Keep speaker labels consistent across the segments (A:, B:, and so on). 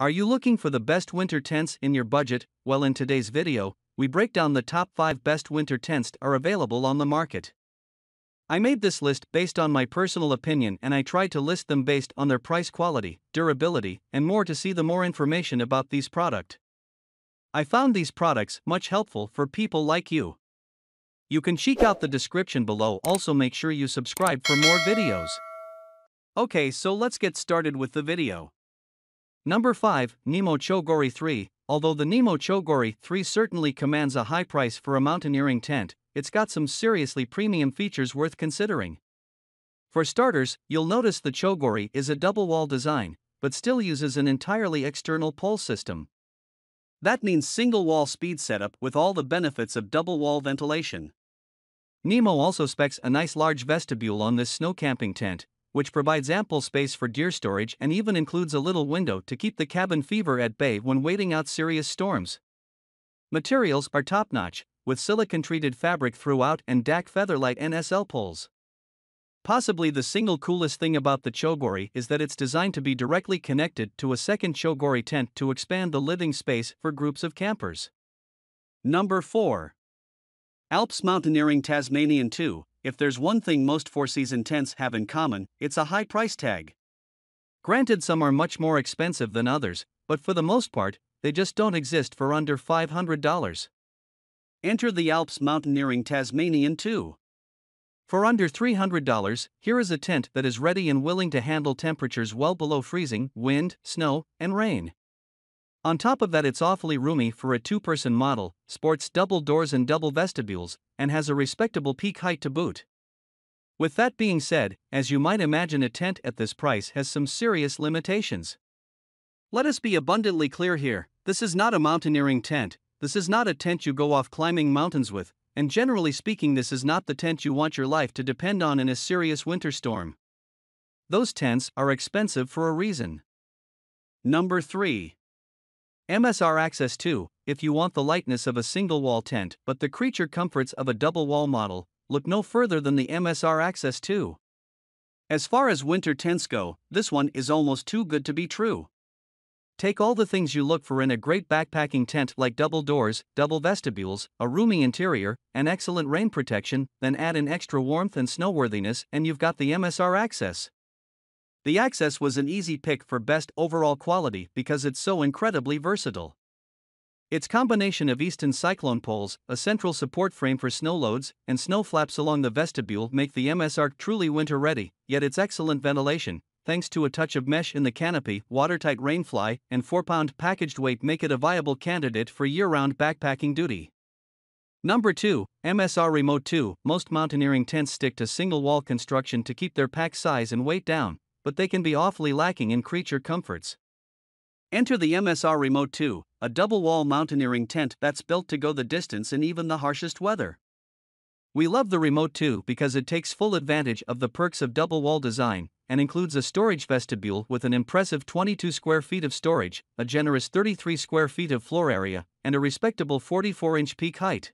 A: Are you looking for the best winter tents in your budget? Well, in today's video, we break down the top 5 best winter tents are available on the market. I made this list based on my personal opinion and I tried to list them based on their price quality, durability, and more to see the more information about these product. I found these products much helpful for people like you. You can check out the description below also make sure you subscribe for more videos. Okay so let's get started with the video. Number 5, Nemo Chogori 3. Although the Nemo Chogori 3 certainly commands a high price for a mountaineering tent, it's got some seriously premium features worth considering. For starters, you'll notice the Chogori is a double wall design, but still uses an entirely external pole system. That means single wall speed setup with all the benefits of double wall ventilation. Nemo also specs a nice large vestibule on this snow camping tent, which provides ample space for gear storage and even includes a little window to keep the cabin fever at bay when waiting out serious storms. Materials are top notch, with silicon treated fabric throughout and DAC Featherlight NSL poles. Possibly the single coolest thing about the Chogori is that it's designed to be directly connected to a second Chogori tent to expand the living space for groups of campers. Number 4. Alps Mountaineering Tasmanian 2 if there's one thing most four season tents have in common, it's a high price tag. Granted, some are much more expensive than others, but for the most part, they just don't exist for under $500. Enter the Alps Mountaineering Tasmanian 2. For under $300, here is a tent that is ready and willing to handle temperatures well below freezing, wind, snow, and rain. On top of that, it's awfully roomy for a two person model, sports double doors and double vestibules, and has a respectable peak height to boot. With that being said, as you might imagine, a tent at this price has some serious limitations. Let us be abundantly clear here this is not a mountaineering tent, this is not a tent you go off climbing mountains with, and generally speaking, this is not the tent you want your life to depend on in a serious winter storm. Those tents are expensive for a reason. Number 3. MSR Access 2, if you want the lightness of a single wall tent but the creature comforts of a double wall model, look no further than the MSR Access 2. As far as winter tents go, this one is almost too good to be true. Take all the things you look for in a great backpacking tent like double doors, double vestibules, a roomy interior, and excellent rain protection, then add in extra warmth and snowworthiness, and you've got the MSR Access. The Access was an easy pick for best overall quality because it's so incredibly versatile. Its combination of Easton cyclone poles, a central support frame for snow loads, and snow flaps along the vestibule make the MSR truly winter ready, yet its excellent ventilation, thanks to a touch of mesh in the canopy, watertight rainfly, and 4 pound packaged weight make it a viable candidate for year round backpacking duty. Number 2, MSR Remote 2. Most mountaineering tents stick to single wall construction to keep their pack size and weight down, but they can be awfully lacking in creature comforts. Enter the MSR Remote 2, a double wall mountaineering tent that's built to go the distance in even the harshest weather. We love the Remote 2 because it takes full advantage of the perks of double wall design and includes a storage vestibule with an impressive 22 square feet of storage, a generous 33 square feet of floor area, and a respectable 44 inch peak height.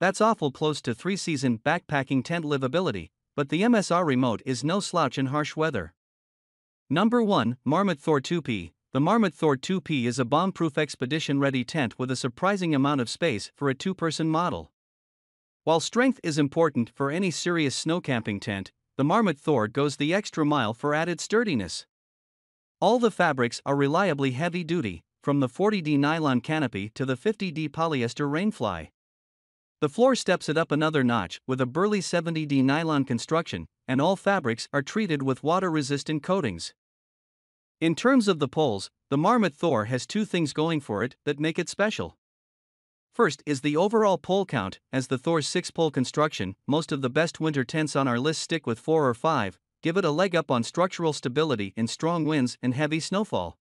A: That's awful close to 3 season backpacking tent livability, but the MSR remote is no slouch in harsh weather. Number 1 Marmot Thor 2P. The Marmot Thor 2P is a bomb proof expedition ready tent with a surprising amount of space for a two person model. While strength is important for any serious snow camping tent, the Marmot Thor goes the extra mile for added sturdiness. All the fabrics are reliably heavy duty, from the 40D nylon canopy to the 50D polyester rainfly. The floor steps it up another notch with a burly 70D nylon construction, and all fabrics are treated with water resistant coatings. In terms of the poles, the Marmot Thor has two things going for it that make it special. First is the overall pole count, as the Thor's 6 pole construction, most of the best winter tents on our list stick with 4 or 5, give it a leg up on structural stability in strong winds and heavy snowfall.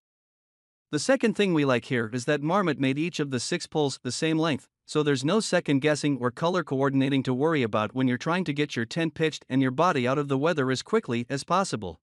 A: The second thing we like here is that Marmot made each of the six poles the same length, so there's no second guessing or color coordinating to worry about when you're trying to get your tent pitched and your body out of the weather as quickly as possible.